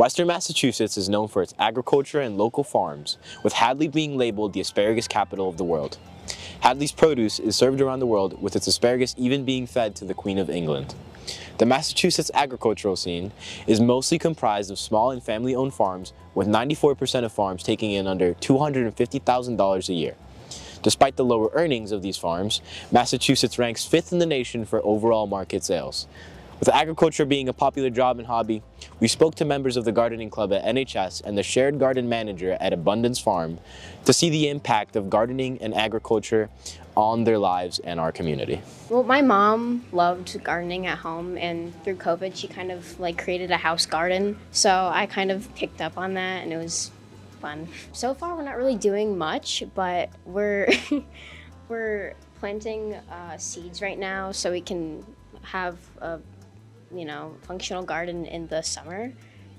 Western Massachusetts is known for its agriculture and local farms, with Hadley being labeled the asparagus capital of the world. Hadley's produce is served around the world, with its asparagus even being fed to the Queen of England. The Massachusetts agricultural scene is mostly comprised of small and family-owned farms, with 94% of farms taking in under $250,000 a year. Despite the lower earnings of these farms, Massachusetts ranks fifth in the nation for overall market sales. With agriculture being a popular job and hobby, we spoke to members of the gardening club at NHS and the shared garden manager at Abundance Farm to see the impact of gardening and agriculture on their lives and our community. Well, my mom loved gardening at home and through COVID she kind of like created a house garden. So I kind of picked up on that and it was fun. So far we're not really doing much, but we're we're planting uh, seeds right now so we can have a you know, functional garden in the summer.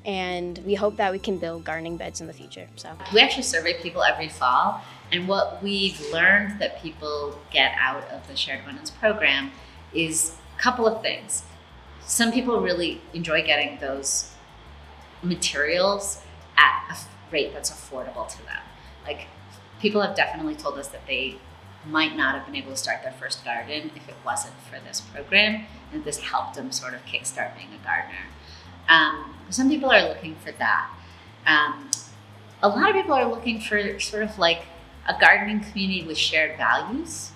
And we hope that we can build gardening beds in the future. So we actually survey people every fall, and what we've learned that people get out of the Shared Abundance program is a couple of things. Some people really enjoy getting those materials at a rate that's affordable to them. Like people have definitely told us that they might not have been able to start their first garden if it wasn't for this program. And this helped them sort of kickstart being a gardener. Um, some people are looking for that. Um, a lot of people are looking for sort of like a gardening community with shared values.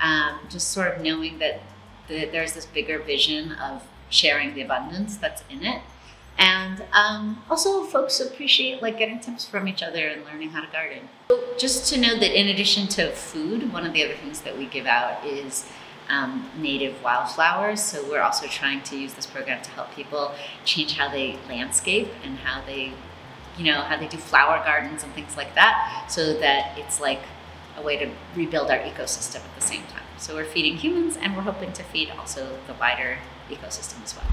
Um, just sort of knowing that the, there's this bigger vision of sharing the abundance that's in it. And um, also, folks appreciate like getting tips from each other and learning how to garden. so Just to know that in addition to food, one of the other things that we give out is um, native wildflowers. So we're also trying to use this program to help people change how they landscape and how they, you know, how they do flower gardens and things like that, so that it's like a way to rebuild our ecosystem at the same time. So we're feeding humans, and we're hoping to feed also the wider ecosystem as well.